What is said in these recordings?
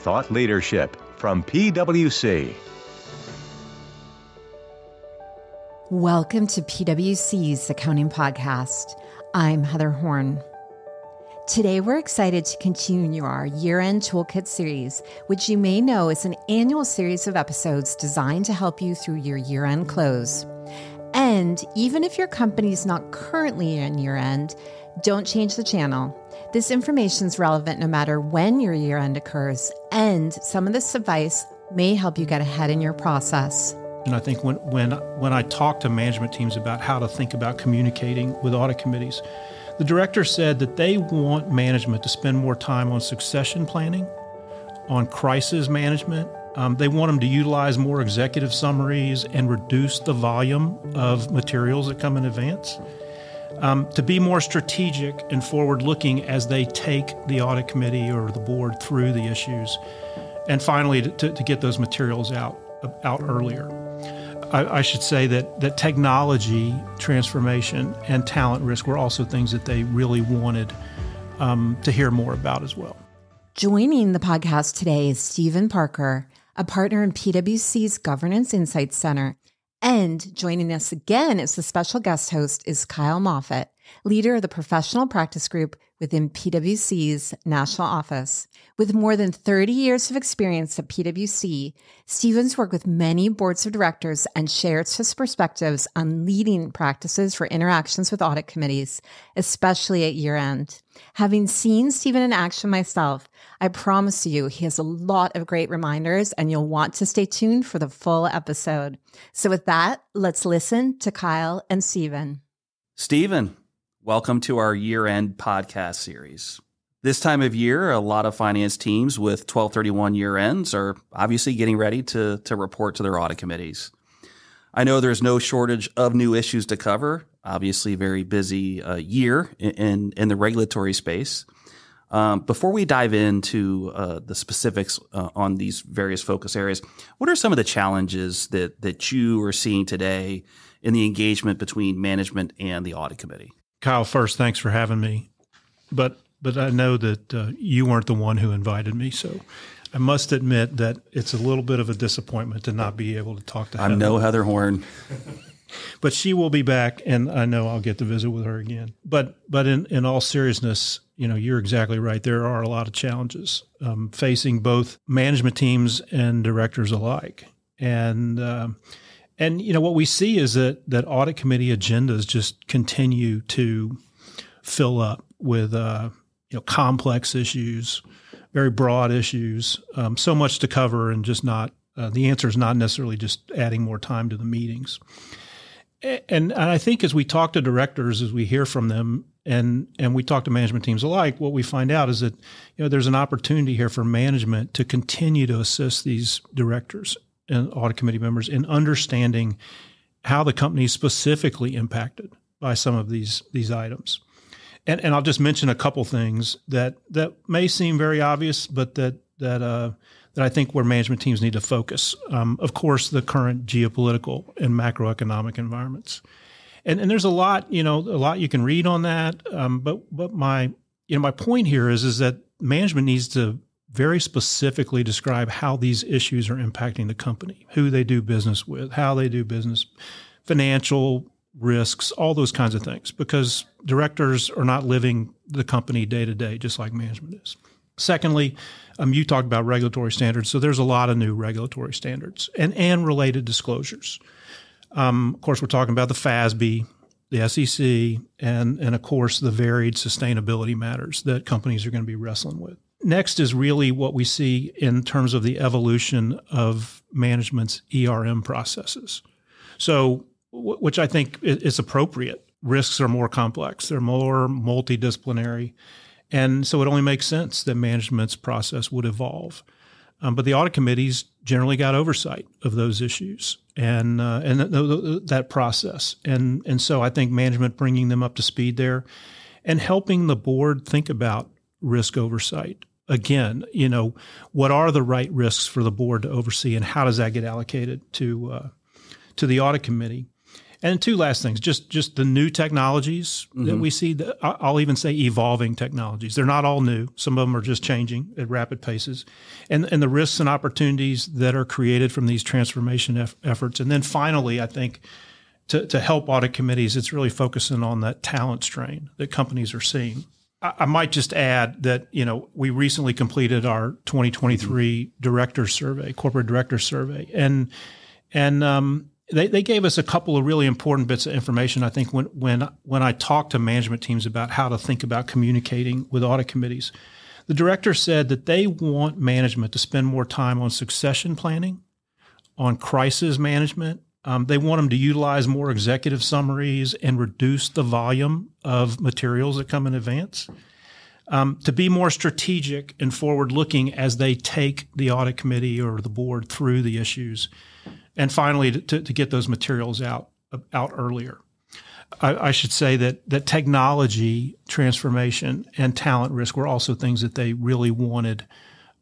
thought leadership from PwC. Welcome to PwC's Accounting Podcast. I'm Heather Horn. Today, we're excited to continue our year end toolkit series, which you may know is an annual series of episodes designed to help you through your year end close. And even if your company is not currently in year end, don't change the channel. This information is relevant no matter when your year end occurs, and some of this advice may help you get ahead in your process. And I think when, when, when I talk to management teams about how to think about communicating with audit committees, the director said that they want management to spend more time on succession planning, on crisis management. Um, they want them to utilize more executive summaries and reduce the volume of materials that come in advance. Um, to be more strategic and forward looking as they take the audit committee or the board through the issues. And finally, to, to get those materials out, out earlier. I, I, should say that that technology transformation and talent risk were also things that they really wanted um, to hear more about as well. Joining the podcast today is Stephen Parker, a partner in PwC's Governance Insights Center. And joining us again as the special guest host is Kyle Moffatt, leader of the professional practice group within PwC's national office. With more than 30 years of experience at PwC, Stevens worked with many boards of directors and shares his perspectives on leading practices for interactions with audit committees, especially at year end. Having seen Stephen in action myself, I promise you he has a lot of great reminders and you'll want to stay tuned for the full episode. So with that, let's listen to Kyle and Stephen. Stephen, Welcome to our year end podcast series. This time of year, a lot of finance teams with 1231 year ends are obviously getting ready to, to report to their audit committees. I know there's no shortage of new issues to cover. Obviously, very busy uh, year in, in, the regulatory space. Um, before we dive into uh, the specifics uh, on these various focus areas, what are some of the challenges that, that you are seeing today in the engagement between management and the audit committee? Kyle, first, thanks for having me. But but I know that uh, you weren't the one who invited me, so I must admit that it's a little bit of a disappointment to not be able to talk to. I'm no Heather Horn, but she will be back, and I know I'll get to visit with her again. But but in in all seriousness, you know, you're exactly right. There are a lot of challenges um, facing both management teams and directors alike, and. Um, and you know what we see is that that audit committee agendas just continue to fill up with uh, you know complex issues, very broad issues, um, so much to cover, and just not uh, the answer is not necessarily just adding more time to the meetings. And, and I think as we talk to directors, as we hear from them, and and we talk to management teams alike, what we find out is that you know there's an opportunity here for management to continue to assist these directors and audit committee members in understanding how the company is specifically impacted by some of these these items. And, and I'll just mention a couple things that that may seem very obvious, but that that uh, that I think where management teams need to focus. Um, of course, the current geopolitical and macroeconomic environments, and and there's a lot you know a lot you can read on that. Um, but but my you know my point here is is that management needs to very specifically describe how these issues are impacting the company, who they do business with, how they do business, financial risks, all those kinds of things, because directors are not living the company day to day, just like management is. Secondly, um, you talked about regulatory standards, so there's a lot of new regulatory standards and, and related disclosures. Um, of course, we're talking about the FASB, the SEC, and, and of course, the varied sustainability matters that companies are going to be wrestling with. Next is really what we see in terms of the evolution of management's ERM processes. So, which I think is appropriate. Risks are more complex, they're more multidisciplinary. And so it only makes sense that management's process would evolve. Um, but the audit committees generally got oversight of those issues and uh, and th- th- that process. And and so I think management bringing them up to speed there, and helping the board think about risk oversight again, you know, what are the right risks for the board to oversee, and how does that get allocated to uh, to the audit committee? And two last things, just just the new technologies mm-hmm. that we see. The, I'll even say evolving technologies. They're not all new. Some of them are just changing at rapid paces, and and the risks and opportunities that are created from these transformation eff- efforts. And then finally, I think to to help audit committees, it's really focusing on that talent strain that companies are seeing. I, might just add that you know we recently completed our 2023 mm-hmm. director survey, corporate director survey, and and um, they, they gave us a couple of really important bits of information. I think when when when I talked to management teams about how to think about communicating with audit committees, the director said that they want management to spend more time on succession planning, on crisis management. Um, they want them to utilize more executive summaries and reduce the volume of materials that come in advance. Um, to be more strategic and forward looking as they take the audit committee or the board through the issues and finally to, to get those materials out out earlier. I, I, should say that that technology transformation and talent risk were also things that they really wanted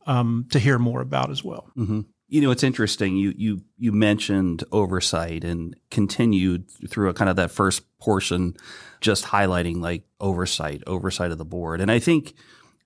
um, to hear more about as well. Mm-hmm. You know, it's interesting. You you you mentioned oversight and continued through a kind of that first portion, just highlighting like oversight, oversight of the board, and I think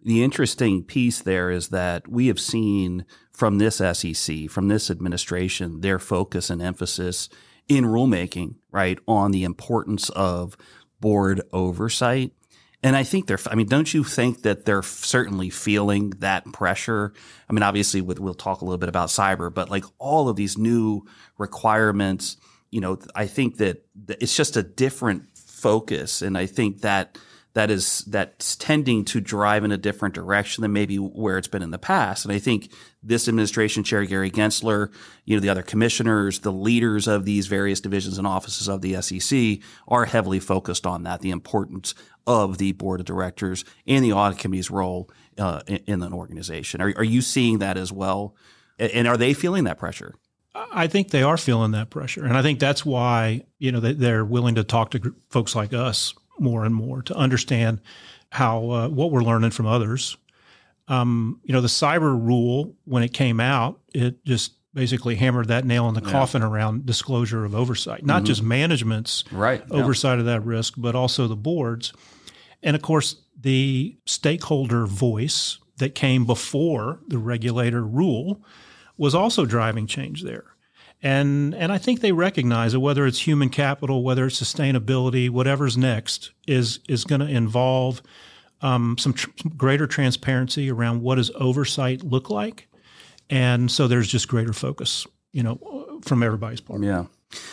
the interesting piece there is that we have seen from this SEC, from this administration, their focus and emphasis in rulemaking, right, on the importance of board oversight. And I think they're, I mean, don't you think that they're certainly feeling that pressure? I mean, obviously, with, we'll talk a little bit about cyber, but like all of these new requirements, you know, I think that it's just a different focus. And I think that that is that's tending to drive in a different direction than maybe where it's been in the past. And I think this administration, Chair Gary Gensler, you know, the other commissioners, the leaders of these various divisions and offices of the SEC are heavily focused on that, the importance of the board of directors and the audit committee's role uh, in, in, an organization. Are, are you seeing that as well? And are they feeling that pressure? I think they are feeling that pressure, and I think that's why you know they're willing to talk to folks like us more and more to understand how uh, what we're learning from others. Um, you know, the cyber rule when it came out, it just basically hammered that nail in the yeah. coffin around disclosure of oversight, not mm-hmm. just management's right. oversight yeah. of that risk, but also the boards. And of course, the stakeholder voice that came before the regulator rule was also driving change there. And and I think they recognize that whether it's human capital, whether it's sustainability, whatever's next is is going to involve um, some, tr- greater transparency around what does oversight look like, and so there's just greater focus, you know, from everybody's part. Yeah.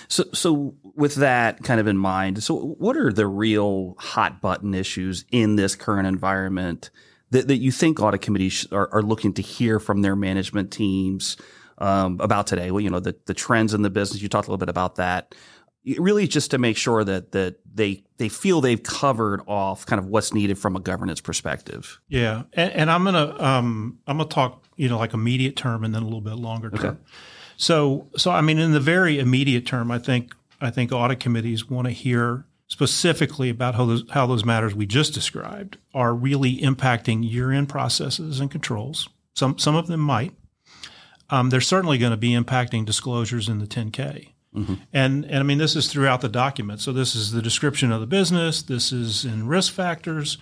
So, so with that kind of in mind, so what are the real hot button issues in this current environment that, that you think audit committees are, are looking to hear from their management teams? Um, about today. Well, you know, the, the trends in the business. You talked a little bit about that. Really, just to make sure that that they they feel they've covered off kind of what's needed from a governance perspective. Yeah, and, and I'm gonna um, I'm gonna talk you know like immediate term and then a little bit longer term. Okay. So so I mean, in the very immediate term, I think I think audit committees want to hear specifically about how those, how those matters we just described are really impacting year-end processes and controls. Some some of them might, um, they're certainly going to be impacting disclosures in the 10K. Mm-hmm. And, and I mean, this is throughout the document. So this is the description of the business. This is in risk factors.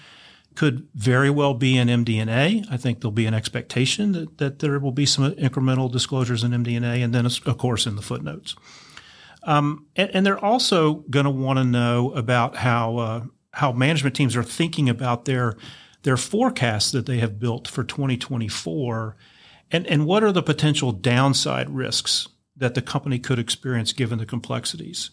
Could very well be in MD&A. I think there'll be an expectation that, that there will be some incremental disclosures in MD&A, and then of course in the footnotes. Um, and, and, they're also going to want to know about how uh, how management teams are thinking about their their forecasts that they have built for 2024 and, and what are the potential downside risks that the company could experience given the complexities?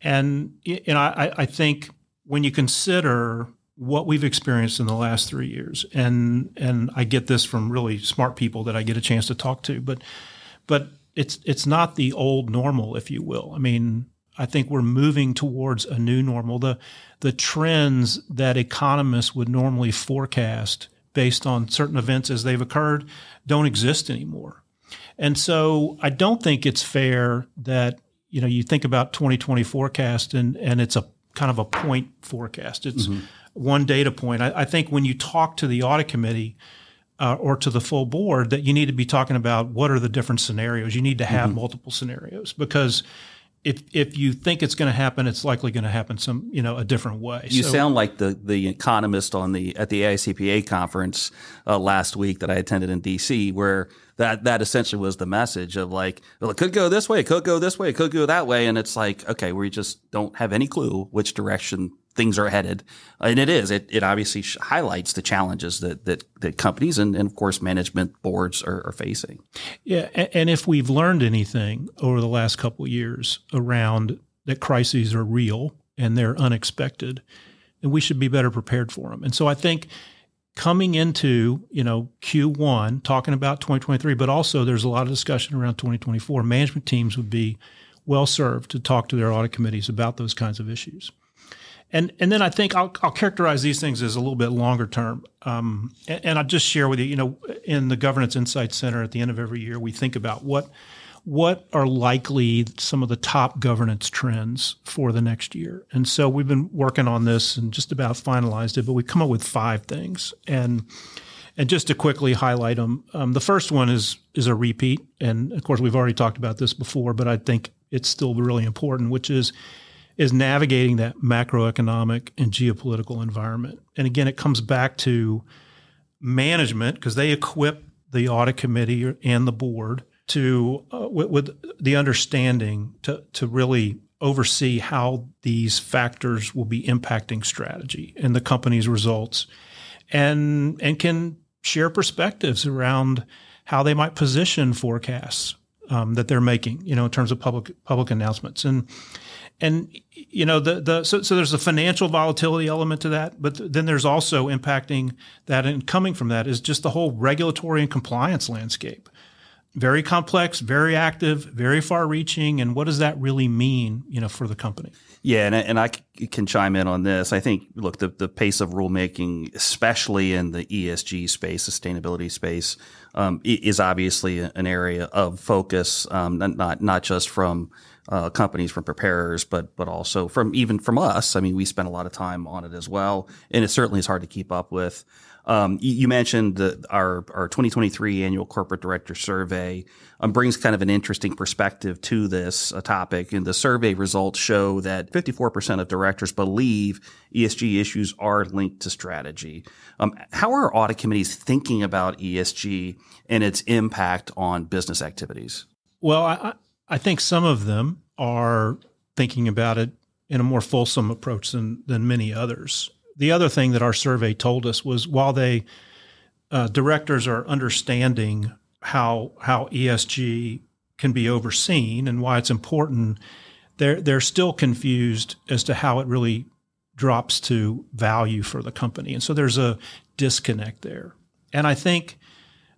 And, and I, I think when you consider what we've experienced in the last three years, and and I get this from really smart people that I get a chance to talk to, but but it's it's not the old normal, if you will. I mean, I think we're moving towards a new normal. The the trends that economists would normally forecast based on certain events as they've occurred don't exist anymore. And so I don't think it's fair that, you know, you think about 2020 forecast and, and it's a kind of a point forecast. It's mm-hmm. one data point. I, I, think when you talk to the audit committee uh, or to the full board, that you need to be talking about what are the different scenarios. You need to have mm-hmm. multiple scenarios because if if you think it's going to happen, it's likely going to happen some you know a different way. You so, sound like the the economist on the at the AICPA conference uh, last week that I attended in D.C., where that that essentially was the message of like, well, it could go this way, it could go this way, it could go that way, and it's like, okay, we just don't have any clue which direction things are headed. And it is. It, it obviously highlights the challenges that, that, that companies and, and, of course, management boards are, are facing. Yeah. And if we've learned anything over the last couple years around that crises are real and they're unexpected, then we should be better prepared for them. And so I think coming into, you know, Q1, talking about 2023, but also there's a lot of discussion around 2024, management teams would be well served to talk to their audit committees about those kinds of issues. And and then I think I'll, I'll characterize these things as a little bit longer term. Um, and, and, I'll just share with you, you know, in the Governance Insight Center at the end of every year, we think about what what are likely some of the top governance trends for the next year. And so we've been working on this and just about finalized it, but we've come up with five things. And and just to quickly highlight them, um, the first one is is a repeat, and of course we've already talked about this before, but I think it's still really important, which is is navigating that macroeconomic and geopolitical environment. And again, it comes back to management because they equip the audit committee and the board to uh, with, with, the understanding to to really oversee how these factors will be impacting strategy and the company's results, and and can share perspectives around how they might position forecasts um, that they're making, you know, in terms of public public announcements and and you know the the so, so there's a financial volatility element to that but then there's also impacting that and coming from that is just the whole regulatory and compliance landscape. Very complex very active very far reaching and what does that really mean you know for the company? Yeah and, and i can chime in on this. I think look the, the pace of rulemaking especially in the esg space sustainability space um, is obviously an area of focus um, not not just from uh, companies, from preparers, but but also from even from us. I mean, we spend a lot of time on it as well, and it certainly is hard to keep up with. Um, you, mentioned that our our 2023 annual corporate director survey um, brings kind of an interesting perspective to this uh, topic, and the survey results show that 54% of directors believe ESG issues are linked to strategy. Um, how are audit committees thinking about ESG and its impact on business activities? Well, I, I think some of them are thinking about it in a more fulsome approach than than many others. The other thing that our survey told us was while they uh, directors are understanding how how ESG can be overseen and why it's important, they're they're still confused as to how it really drops to value for the company, and so there's a disconnect there. And I think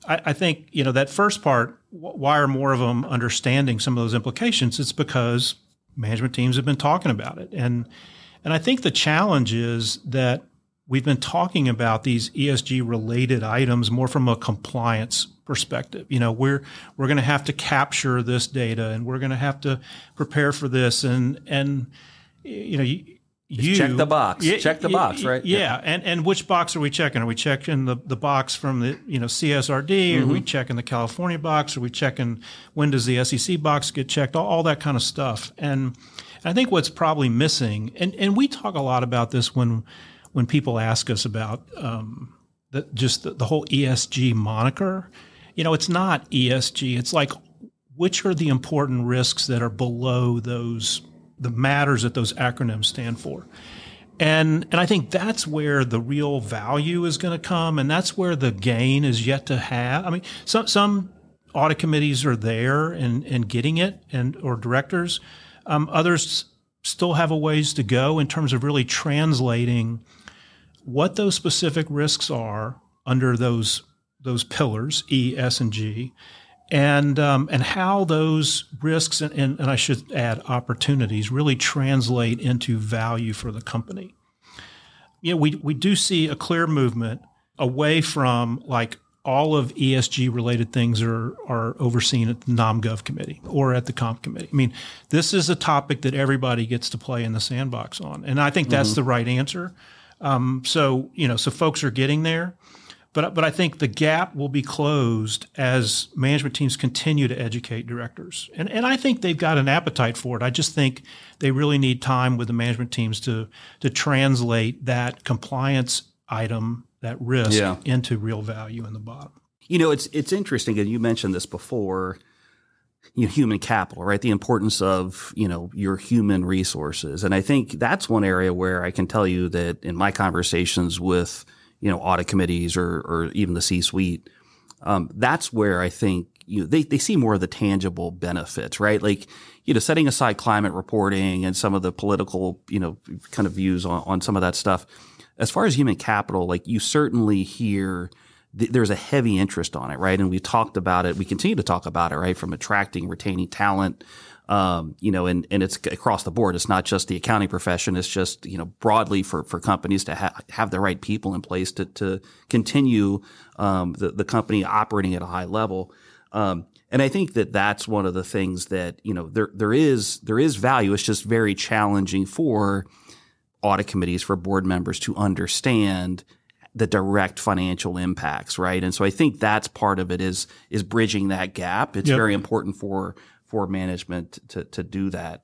I, I think you know that first part. Why are more of them understanding some of those implications? It's because management teams have been talking about it, and and I think the challenge is that we've been talking about these ESG related items more from a compliance perspective. You know, we're we're going to have to capture this data, and we're going to have to prepare for this, and and you know, you check the box. Yeah, check the box, right? Yeah. yeah. And and which box are we checking? Are we checking the, the box from the you know CSRD? Mm-hmm. Are we mm-hmm. checking the California box? Are we checking when does the SEC box get checked? All, all that kind of stuff. And I think what's probably missing, and, and we talk a lot about this when when people ask us about um, the, just the, the whole ESG moniker. You know, it's not ESG. It's like which are the important risks that are below those the matters that those acronyms stand for. And and I think that's where the real value is going to come, and that's where the gain is yet to have. I mean, some some audit committees are there and and getting it, and or directors. Um, others still have a ways to go in terms of really translating what those specific risks are under those those pillars E, S, and G, and um, and how those risks and, and, and, I should add opportunities really translate into value for the company. Yeah, we we do see a clear movement away from like all of ESG related things are are overseen at the NomGov committee or at the Comp committee. I mean, this is a topic that everybody gets to play in the sandbox on, and I think that's mm-hmm. the right answer. Um, so you know, so folks are getting there. But but I think the gap will be closed as management teams continue to educate directors, and and I think they've got an appetite for it. I just think they really need time with the management teams to to translate that compliance item, that risk, Yeah. into real value in the bottom. You know, it's it's interesting, and you mentioned this before. You know, human capital, right? The importance of you know your human resources, and I think that's one area where I can tell you that in my conversations with you know audit committees or or even the C-suite, um, that's where I think you know, they they see more of the tangible benefits, right? Like you know, setting aside climate reporting and some of the political you know kind of views on, on some of that stuff. As far as human capital, like you certainly hear th- there's a heavy interest on it, right? And we talked about it. We continue to talk about it, right? From attracting, retaining talent, um, you know, and, and it's across the board. It's not just the accounting profession. It's just, you know, broadly for, for companies to ha- have the right people in place to, to continue, um, the, the company operating at a high level. Um, and I think that that's one of the things that, you know, there, there is, there is value. It's just very challenging for audit committees, for board members to understand the direct financial impacts, right? And so I think that's part of it is is bridging that gap. It's Yep. very important for for management to to do that.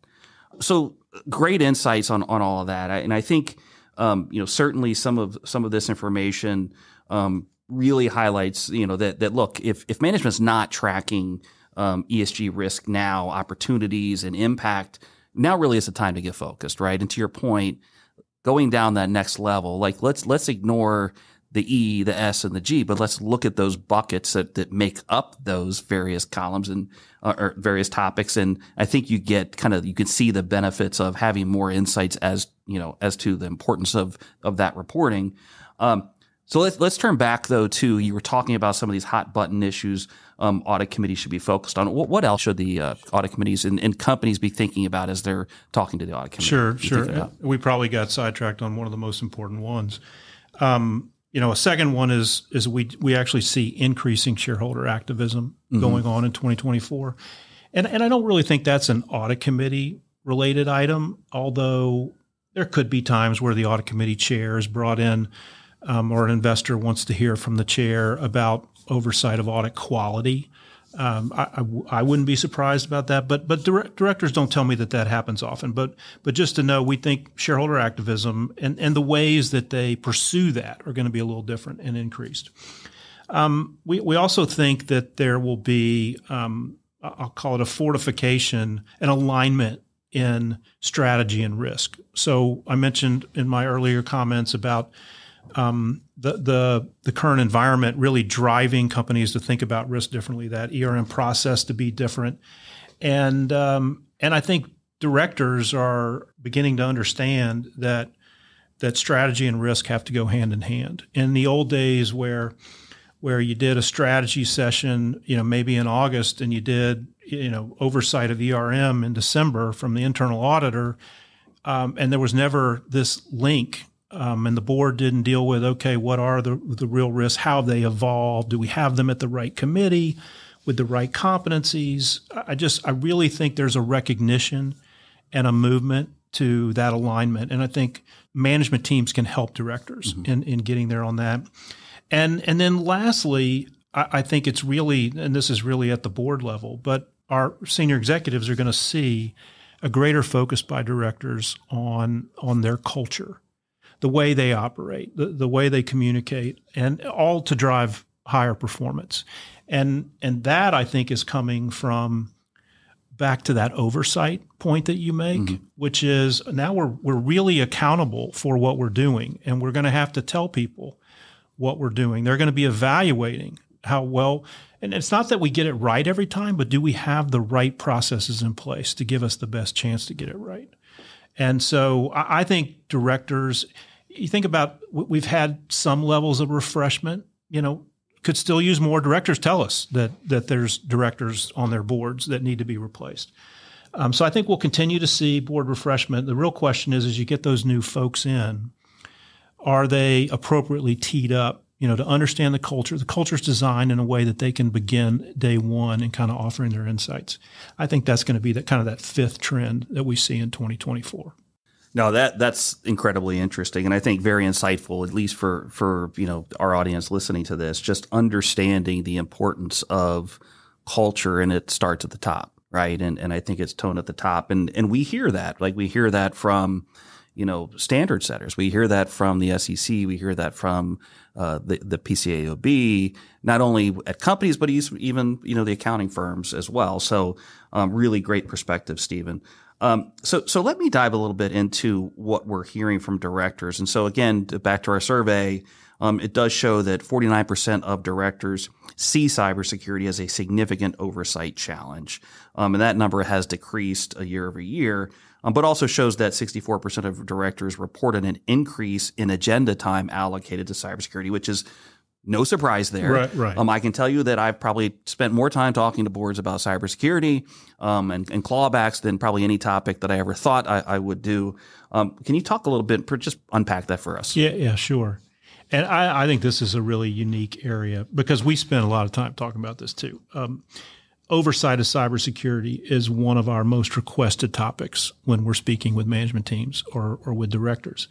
So great insights on on all of that, and I think um, you know certainly some of some of this information um, really highlights you know that that look if if management's not tracking um, ESG risk now, opportunities and impact, now really is the time to get focused, right? And to your point, going down that next level, like let's let's ignore the E, the S, and the G, but let's look at those buckets that, that make up those various columns and uh, or various topics. And I think you get kind of you can see the benefits of having more insights as you know as to the importance of of that reporting. Um, so let's let's turn back though to you were talking about some of these hot button issues um, audit committee should be focused on. What, what else should the uh, audit committees and, and companies be thinking about as they're talking to the audit committee? Sure, sure. We probably got sidetracked on one of the most important ones. Um, you know, a second one is is we we actually see increasing shareholder activism going on in 2024, and and I don't really think that's an audit committee related item, although there could be times where the audit committee chair is brought in, um, or an investor wants to hear from the chair about oversight of audit quality. Um, I, wouldn't be surprised about that, but but direct, directors don't tell me that that happens often. But but just to know, we think shareholder activism and and the ways that they pursue that are going to be a little different and increased. Um, we we also think that there will be um, I'll call it a fortification an alignment in strategy and risk. So I mentioned in my earlier comments about um, the, the the current environment really driving companies to think about risk differently, that ERM process to be different, and um, and I think directors are beginning to understand that that strategy and risk have to go hand in hand. In the old days, where where you did a strategy session, you know, maybe in August, and you did you know oversight of ERM in December from the internal auditor, um, and there was never this link um, and the board didn't deal with okay what are the the real risks? How have they evolved? Do we have them at the right committee with the right competencies? I just i really think there's a recognition and a movement to that alignment. And i think management teams can help directors in, in getting there on that. And and then lastly I, I think it's really and this is really at the board level but our senior executives are going to see a greater focus by directors on on their culture the way they operate, the, the way they communicate, and all to drive higher performance. And and that I think is coming from back to that oversight point that you make, mm-hmm. which is now we're we're really accountable for what we're doing, and we're going to have to tell people what we're doing. They're going to be evaluating how well. And it's not that we get it right every time, but do we have the right processes in place to give us the best chance to get it right? And so I I think directors, you think about we've had some levels of refreshment, you know, could still use more. Directors tell us that that there's directors on their boards that need to be replaced. Um, so I think we'll continue to see board refreshment. The real question is, as you get those new folks in, are they appropriately teed up, you know, to understand the culture? The culture's designed in a way that they can begin day one and kind of offering their insights. I think that's going to be that kind of that fifth trend that we see in 2024. No, that that's incredibly interesting, and I think very insightful, at least for for you know our audience listening to this. Just understanding the importance of culture, and it starts at the top, right? And and I think it's tone at the top, and and we hear that, like we hear that from you know standard setters. We hear that from the SEC. We hear that from uh, the the PCAOB, not only at companies but even you know the accounting firms as well. So um, really great perspective, Stephen. Um, so, so let me dive a little bit into what we're hearing from directors. And so again, back to our survey, um, it does show that 49% of directors see cybersecurity as a significant oversight challenge. Um, and that number has decreased a year over year, um, but also shows that 64% of directors reported an increase in agenda time allocated to cybersecurity, which is no surprise there. Right, right. Um, I can tell you that I've probably spent more time talking to boards about cybersecurity um, and, and, clawbacks than probably any topic that I ever thought I, I would do. Um, can you talk a little bit, just unpack that for us? Yeah, yeah, sure. And I, I, think this is a really unique area because we spend a lot of time talking about this too. Um, oversight of cybersecurity is one of our most requested topics when we're speaking with management teams or, or with directors.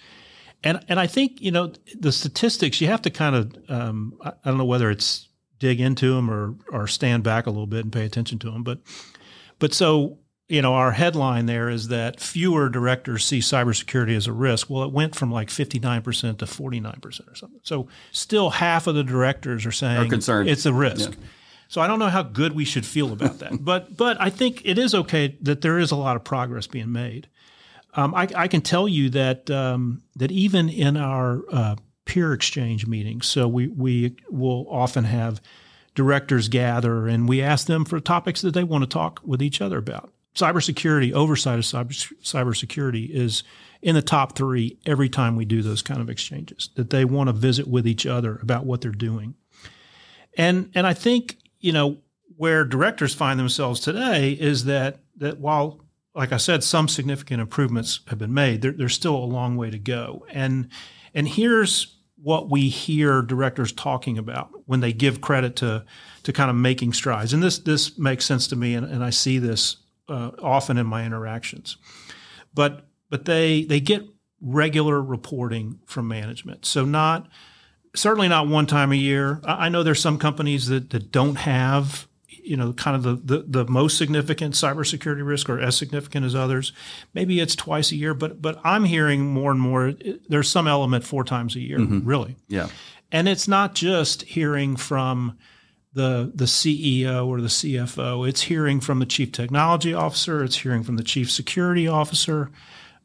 And and I think you know the statistics you have to kind of um, I, I don't know whether it's dig into them or or stand back a little bit and pay attention to them, but but so you know our headline there is that fewer directors see cybersecurity as a risk. Well, it went from like fifty nine percent to forty nine percent or something. So still half of the directors are saying are concerned. it's a risk. Yeah. So I don't know how good we should feel about that, but but I think it is okay that there is a lot of progress being made. Um, I, I, can tell you that um, that even in our uh, peer exchange meetings, so we we will often have directors gather and we ask them for topics that they want to talk with each other about. Cybersecurity, oversight of cyber, cybersecurity is in the top three every time we do those kind of exchanges. That they want to visit with each other about what they're doing, and and I think you know where directors find themselves today is that that while like I said, some significant improvements have been made. There, there's still a long way to go. And and here's what we hear directors talking about when they give credit to to kind of making strides. And this this makes sense to me, and, and I see this uh, often in my interactions. But but they they get regular reporting from management. So not certainly not one time a year. I know there's some companies that, that don't have you know, kind of the, the, the, most significant cybersecurity risk or as significant as others. Maybe it's twice a year, but but I'm hearing more and more there's some element four times a year, mm-hmm. really. Yeah. And it's not just hearing from the the CEO or the CFO. It's hearing from the chief technology officer. It's hearing from the chief security officer.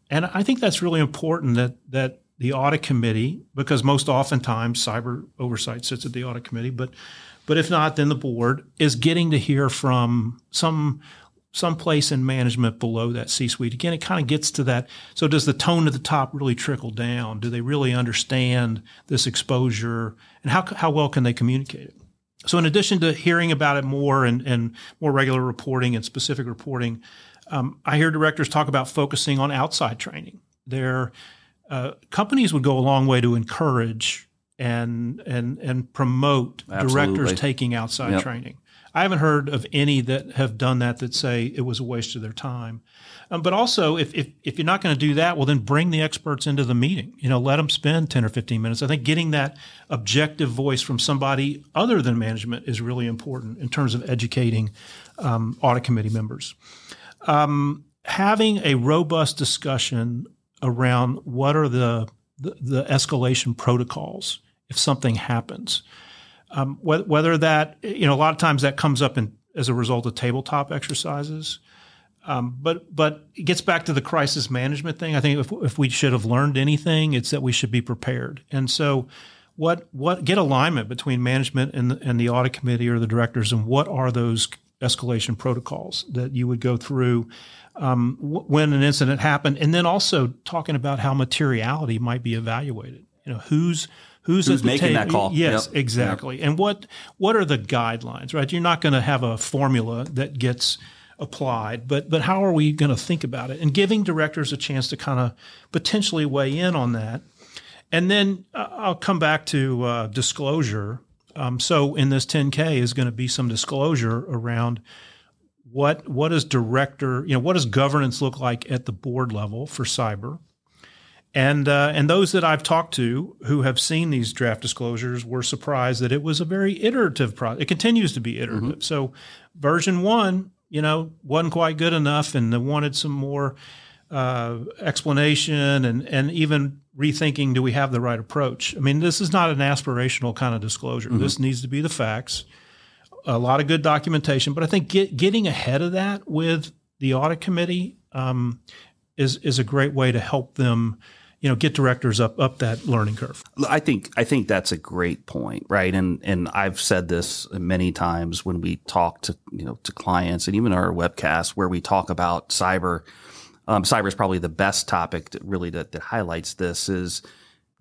And I think that's really important that that the audit committee, because most oftentimes cyber oversight sits at the audit committee, but but if not, then the board is getting to hear from some some place in management below that C-suite. Again, it kind of gets to that. So does the tone at the top really trickle down? Do they really understand this exposure and how, how well can they communicate it? So in addition to hearing about it more and, and more regular reporting and specific reporting, um, I hear directors talk about focusing on outside training. Their uh, companies would go a long way to encourage and and and promote Absolutely. directors taking outside yep. training. I haven't heard of any that have done that that say it was a waste of their time. Um, but also, if, if, if you're not going to do that, well, then bring the experts into the meeting. You know, let them spend 10 or 15 minutes. I think getting that objective voice from somebody other than management is really important in terms of educating um, audit committee members. Um, having a robust discussion around what are the, the, the escalation protocols if something happens. Um, wh- whether that, you know, a lot of times that comes up in, as a result of tabletop exercises. Um, but but it gets back to the crisis management thing. I think if, if we should have learned anything, it's that we should be prepared. And so, what what get alignment between management and the, and the audit committee or the directors, and what are those escalation protocols that you would go through um, when an incident happened, and then also talking about how materiality might be evaluated. You know, who's Who's, Who's making that call? Yes, yep. exactly. Yep. And what what are the guidelines? Right, you're not going to have a formula that gets applied, but but how are we going to think about it? And giving directors a chance to kind of potentially weigh in on that. And then uh, I'll come back to uh, disclosure. Um, so in this 10K is going to be some disclosure around what what does director, you know, what does governance look like at the board level for cyber? And uh, and those that I've talked to who have seen these draft disclosures were surprised that it was a very iterative process. It continues to be iterative. Mm-hmm. So version one, you know, wasn't quite good enough, and they wanted some more uh, explanation and and even rethinking. Do we have the right approach? I mean, this is not an aspirational kind of disclosure. Mm-hmm. This needs to be the facts. A lot of good documentation, but I think get, getting ahead of that with the audit committee um, is is a great way to help them you know get directors up up that learning curve. I think I think that's a great point, right? And and I've said this many times when we talk to you know to clients and even our webcasts where we talk about cyber. Um, cyber is probably the best topic to really that, that highlights this is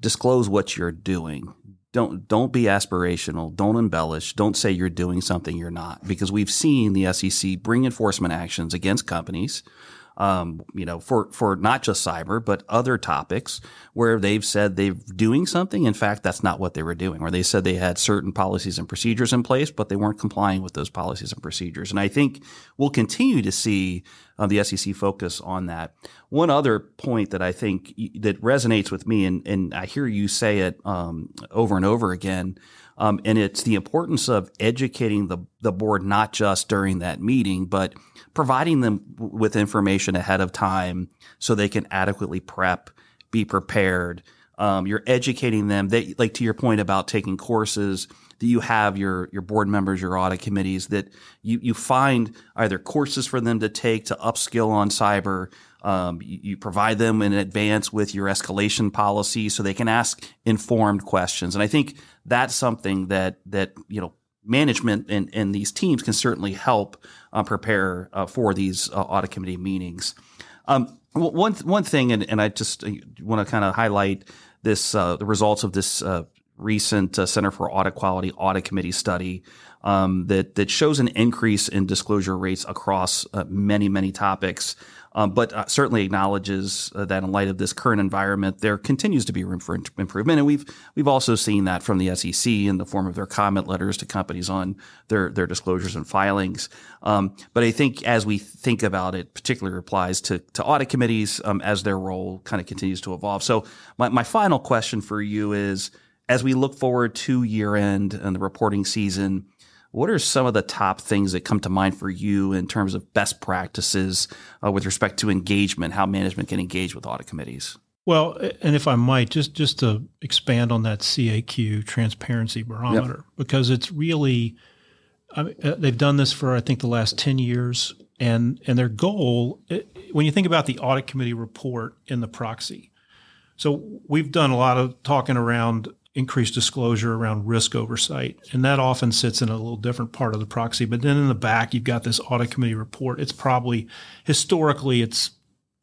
disclose what you're doing. Don't don't be aspirational. Don't embellish. Don't say you're doing something you're not because we've seen the SEC bring enforcement actions against companies um, you know, for, for not just cyber, but other topics where they've said they're doing something. In fact, that's not what they were doing, where they said they had certain policies and procedures in place, but they weren't complying with those policies and procedures. And I think we'll continue to see uh, the SEC focus on that. One other point that I think that resonates with me, and, and I hear you say it um, over and over again, um, and it's the importance of educating the, the board, not just during that meeting, but providing them with information ahead of time so they can adequately prep, be prepared. Um, you're educating them. They, like to your point about taking courses, that you have your your board members, your audit committees, that you you find either courses for them to take to upskill on cyber. Um, you, you, provide them in advance with your escalation policy so they can ask informed questions. And I think that's something that that you know management and, and these teams can certainly help uh, prepare uh, for these uh, audit committee meetings. Um, one one thing, and, and I just uh, want to kind of highlight this uh, the results of this uh, recent Center for Audit Quality Audit Committee study um, that that shows an increase in disclosure rates across many many topics um, but uh, certainly acknowledges uh, that in light of this current environment, there continues to be room for improvement, and we've we've also seen that from the SEC in the form of their comment letters to companies on their their disclosures and filings. Um, but I think as we think about it, particularly applies to to audit committees um, as their role kind of continues to evolve. So my my final question for you is. As we look forward to year end and the reporting season, what are some of the top things that come to mind for you in terms of best practices uh, with respect to engagement, how management can engage with audit committees? Well, and if I might, just just to expand on that CAQ transparency barometer, yep. because it's really I mean, uh, they've done this for I think the last ten years, and and their goal, when you think about the audit committee report in the proxy, so we've done a lot of talking around increased disclosure around risk oversight. And that often sits in a little different part of the proxy. But then in the back, you've got this audit committee report. It's probably historically it's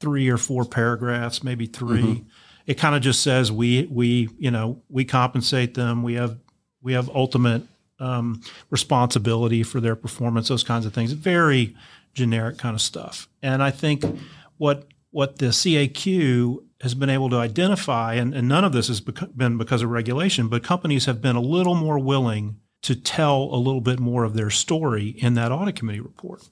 three or four paragraphs, maybe 3 mm-hmm. It kind of just says we we you know we compensate them. We have we have ultimate um, responsibility for their performance. Those kinds of things. Very generic kind of stuff. And I think what what the CAQ has been able to identify, and, and none of this has been because of regulation, but companies have been a little more willing to tell a little bit more of their story in that audit committee report.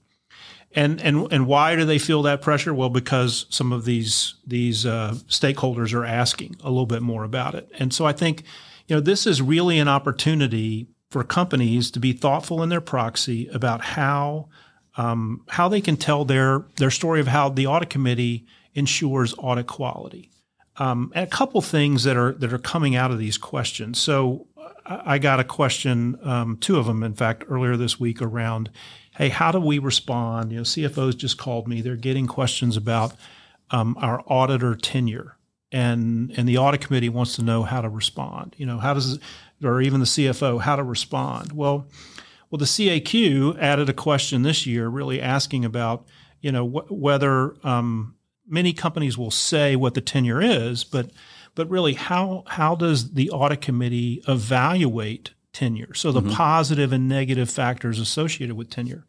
And and and why do they feel that pressure? Well, because some of these these uh, stakeholders are asking a little bit more about it. And so I think, you know, this is really an opportunity for companies to be thoughtful in their proxy about how um, how they can tell their their story of how the audit committee ensures audit quality. Um, and a couple things that are that are coming out of these questions. So I got a question, um, two of them, in fact, earlier this week around, hey, how do we respond? You know, CFOs just called me. They're getting questions about um, our auditor tenure, and and the audit committee wants to know how to respond. You know, how does or even the CFO how to respond? Well, well, the CAQ added a question this year, really asking about you know wh- whether um, many companies will say what the tenure is, but but really how how does the audit committee evaluate tenure? So the mm-hmm. positive and negative factors associated with tenure.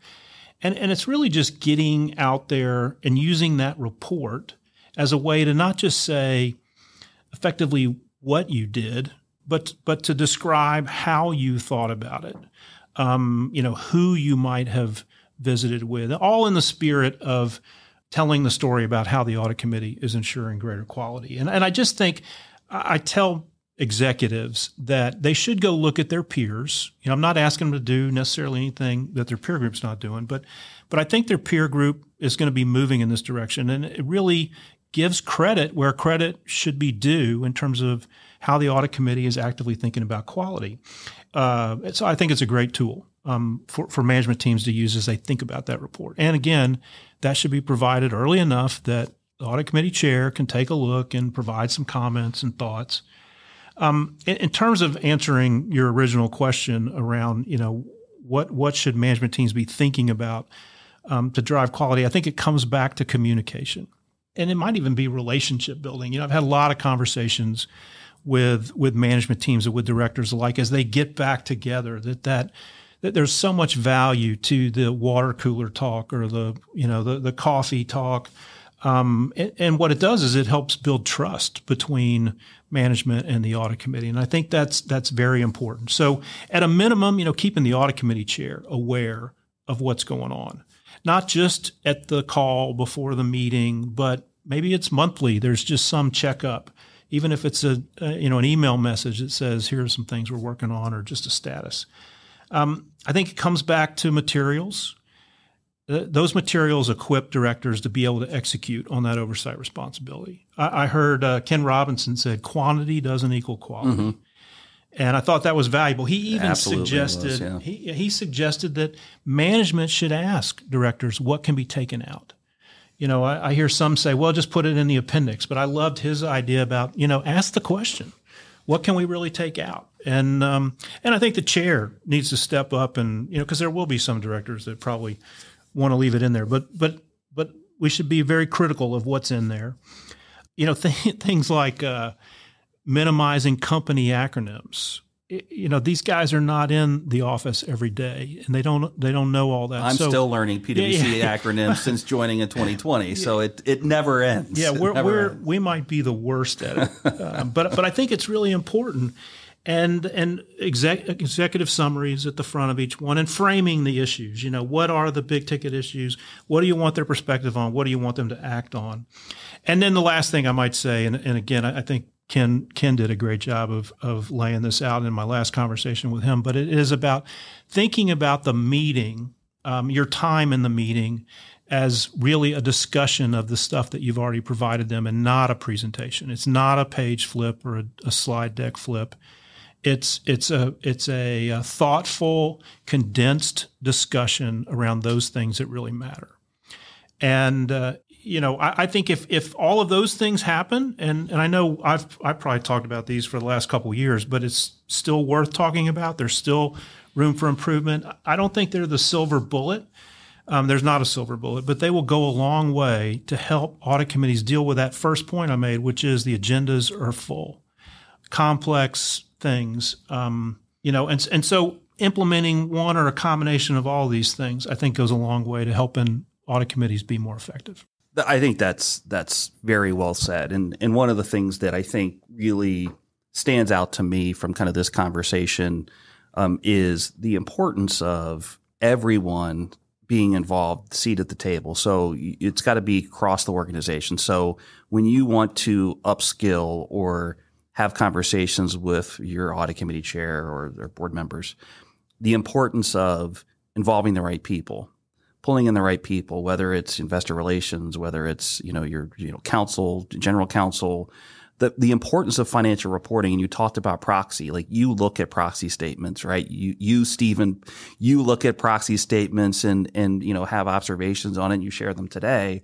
And and it's really just getting out there and using that report as a way to not just say effectively what you did, but but to describe how you thought about it. Um, you know, who you might have visited with, all in the spirit of telling the story about how the audit committee is ensuring greater quality. And, and I just think I, tell executives that they should go look at their peers. You know, I'm not asking them to do necessarily anything that their peer group's not doing, but but I think their peer group is going to be moving in this direction, and it really gives credit where credit should be due in terms of how the audit committee is actively thinking about quality. Uh, so I think it's a great tool um, for, for management teams to use as they think about that report. And again, that should be provided early enough that the audit committee chair can take a look and provide some comments and thoughts. Um, in, in, terms of answering your original question around, you know, what what should management teams be thinking about um, to drive quality, I think it comes back to communication, and it might even be relationship building. You know, I've had a lot of conversations with with management teams and with directors alike as they get back together. That that that there's so much value to the water cooler talk or the you know the the coffee talk. Um, and, and, what it does is it helps build trust between management and the audit committee, and I think that's that's very important. So, at a minimum, you know, keeping the audit committee chair aware of what's going on, not just at the call before the meeting, but maybe it's monthly. There's just some checkup, even if it's a, a you know an email message that says here are some things we're working on or just a status. Um, I think it comes back to materials. Uh, those materials equip directors to be able to execute on that oversight responsibility. I, I heard uh, Ken Robinson said quantity doesn't equal quality. Mm-hmm. And I thought that was valuable. He even Absolutely suggested was, yeah. he, he suggested that management should ask directors what can be taken out. You know, I, I hear some say, "Well, just put it in the appendix." But I loved his idea about you know, ask the question what can we really take out? And um, and I think the chair needs to step up and you know because there will be some directors that probably want to leave it in there, but but but we should be very critical of what's in there. You know, th- things like uh, minimizing company acronyms you know these guys are not in the office every day and they don't they don't know all that. I'm so, still learning pwc yeah, yeah. acronyms since joining in 2020 so it it never ends. Yeah we're, we're ends. we might be the worst at it uh, but but i think it's really important. And and exec, executive summaries at the front of each one and framing the issues. You know what are the big ticket issues? What do you want their perspective on? What do you want them to act on? And then the last thing i might say and, and again I, I think Ken Ken did a great job of of laying this out in my last conversation with him. But it is about thinking about the meeting, um, your time in the meeting, as really a discussion of the stuff that you've already provided them, and not a presentation. It's not a page flip or a, a slide deck flip. It's it's a it's a, a thoughtful, condensed discussion around those things that really matter. And uh, you know, I, I, think if if all of those things happen, and and I know I've I probably talked about these for the last couple years, but it's still worth talking about. There's still room for improvement. I don't think they're the silver bullet. Um, there's not a silver bullet, but they will go a long way to help audit committees deal with that first point I made, which is the agendas are full, complex things. Um, you know, and and so implementing one or a combination of all these things, I think, goes a long way to helping audit committees be more effective. I think that's that's very well said. And and one of the things that I think really stands out to me from kind of this conversation um, is the importance of everyone being involved, seat at the table. So it's got to be across the organization. So when you want to upskill or have conversations with your audit committee chair or their board members, the importance of involving the right people pulling in the right people, whether it's investor relations, whether it's you know your you know counsel, general counsel, the the importance of financial reporting. And you talked about proxy, like you look at proxy statements, right? You you Stephen, you look at proxy statements and and you know have observations on it. and You share them today.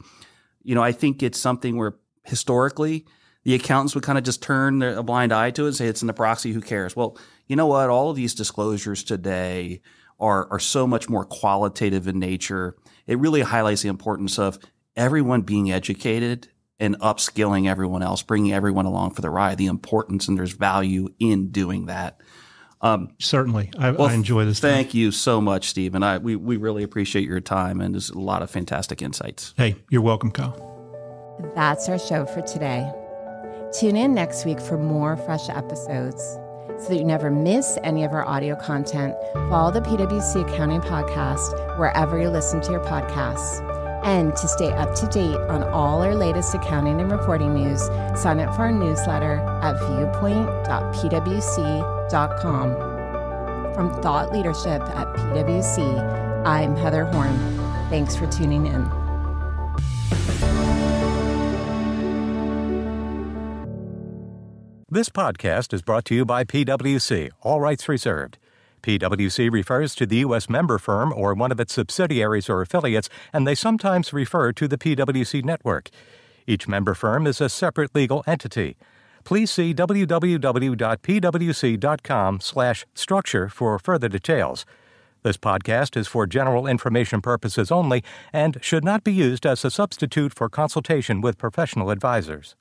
You know, I think it's something where historically the accountants would kind of just turn a blind eye to it and say it's in the proxy. Who cares? Well, you know what? All of these disclosures today are, are so much more qualitative in nature. It really highlights the importance of everyone being educated and upskilling everyone else, bringing everyone along for the ride, the importance and there's value in doing that. Um, Certainly. I, well, I, enjoy this. Thank time. you so much, Steve. And I, we, we really appreciate your time and there's a lot of fantastic insights. Hey, you're welcome, Kyle. That's our show for today. Tune in next week for more fresh episodes. So that you never miss any of our audio content, follow the PwC Accounting Podcast wherever you listen to your podcasts. And to stay up to date on all our latest accounting and reporting news, sign up for our newsletter at viewpoint.pwc.com. From Thought Leadership at PwC, I'm Heather Horn. Thanks for tuning in. This podcast is brought to you by PwC, all rights reserved. PwC refers to the U.S. member firm or one of its subsidiaries or affiliates, and they sometimes refer to the PwC network. Each member firm is a separate legal entity. Please see www.pwc.com/structure for further details. This podcast is for general information purposes only and should not be used as a substitute for consultation with professional advisors.